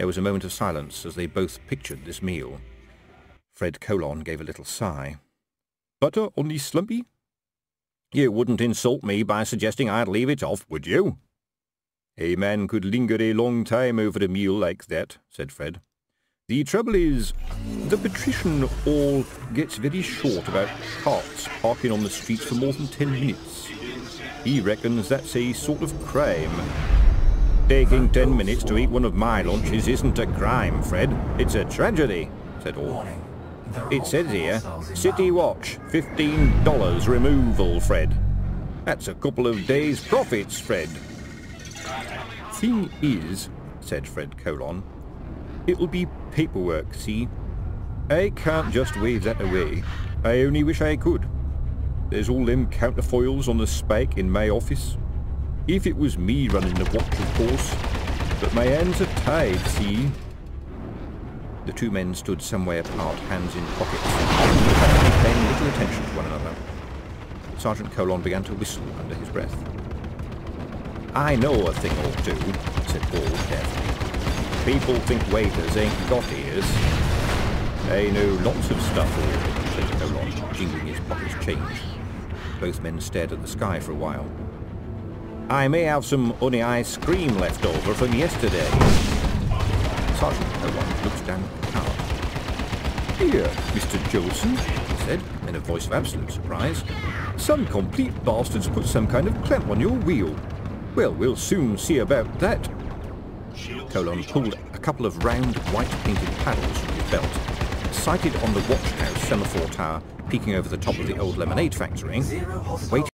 There was a moment of silence as they both pictured this meal. Fred Colon gave a little sigh. Butter on the slumpy? You wouldn't insult me by suggesting I'd leave it off, would you? A man could linger a long time over a meal like that, said Fred. The trouble is, the patrician all gets very short about carts parking on the streets for more than ten minutes. He reckons that's a sort of crime. Taking ten minutes to eat one of my lunches isn't a crime, Fred. It's a tragedy, said All. It says here, City Watch, $15 removal, Fred. That's a couple of days' profits, Fred. Thing is, said Fred Colon, it'll be paperwork, see? I can't just wave that away. I only wish I could. There's all them counterfoils on the spike in my office. If it was me running the watch, of course. But my hands are tied, see? The two men stood some way apart, hands in pockets, apparently paying little attention to one another. Sergeant Colon began to whistle under his breath. I know a thing or two, said Paul carefully. People think waiters ain't got ears. They know lots of stuff, said Colon, jingling his pocket's change. Both men stared at the sky for a while. I may have some honey ice cream left over from yesterday. Sergeant Colon looked down at the card. Here, Mr. Jolson, he said, in a voice of absolute surprise. Some complete bastards put some kind of clamp on your wheel. Well, we'll soon see about that. Colon pulled a couple of round, white-painted paddles from his belt, sighted on the watchhouse semaphore tower peeking over the top of the old lemonade factory, waited